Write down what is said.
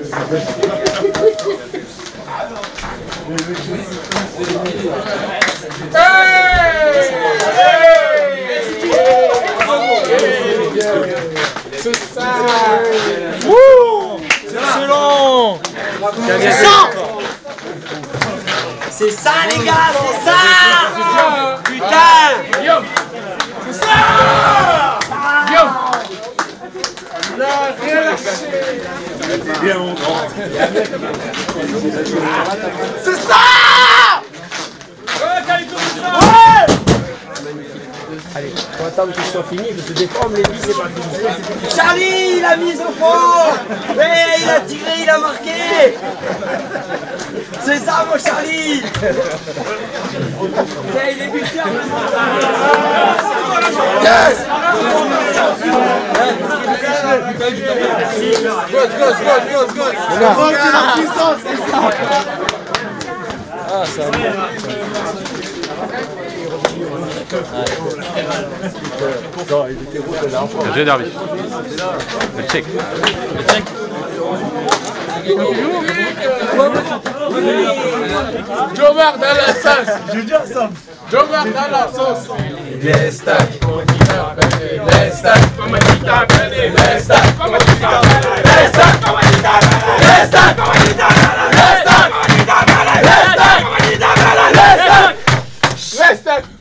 C'est ça Excellent C'est ça C'est ça les gars, c'est ça. Putain. C'est ça La relâché Bien grand. C'est ça Ouais, Allez, faut attendre qu'ils soient finis, parce que des fois on les dit c'est pas fini. Charlie, il a mis au fond Mais il a tiré, il a marqué C'est ça mon Charlie Tiens, il est buteur Yes Gauche, gauche, gauche, gauche, gauche c'est la puissance, c'est ça. Ah, ça Le jeu d'arbitre. Le check. Jomar dans la sauce Jomar dans la sauce Yes, tac. Resta! Resta! Resta!